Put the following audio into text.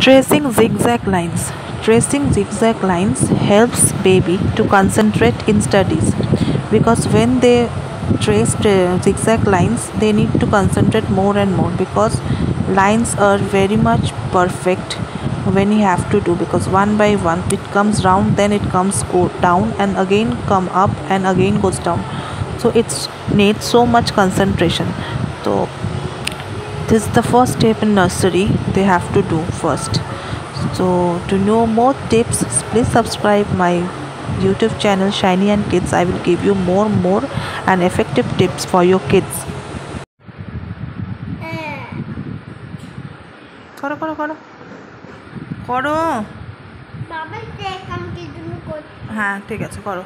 Tracing zigzag lines. Tracing zigzag lines helps baby to concentrate in studies. Because when they trace uh, zigzag lines they need to concentrate more and more because lines are very much perfect when you have to do because one by one it comes round then it comes go down and again come up and again goes down. So it's needs so much concentration. So this is the first step in nursery they have to do first. So to know more tips please subscribe my youtube channel Synee and kids. I will give you more more and effective tips for your kids. করো করো করো করো হ্যাঁ ঠিক আছে করো